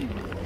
あ!